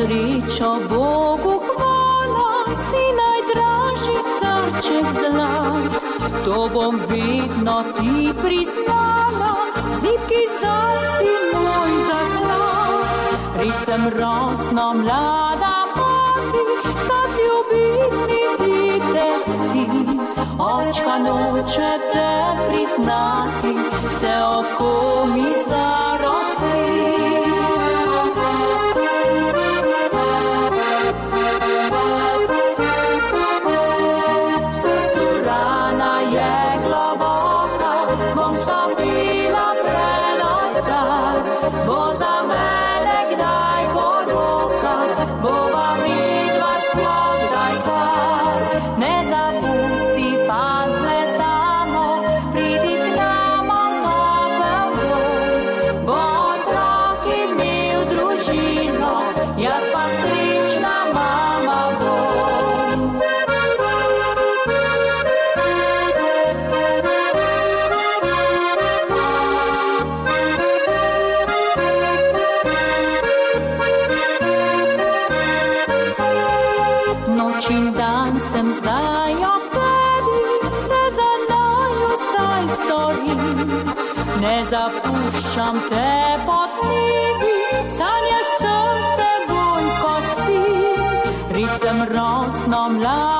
srečo, Bogu hvala, si najdražji saček zlat. To bom vedno ti priznala, zipki zdaj si moj zaklad. Res sem rosno mlada mati, sad ljubizni dite si. Očka noče te priznati, se oko mi zdaj. most ob tebi, vse za naju zdaj storim. Ne zapuščam te pod nebi, v sanjah sem s teboj, ko spim. Res sem rosno mlada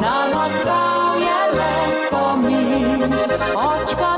na nos je le spomin. Očka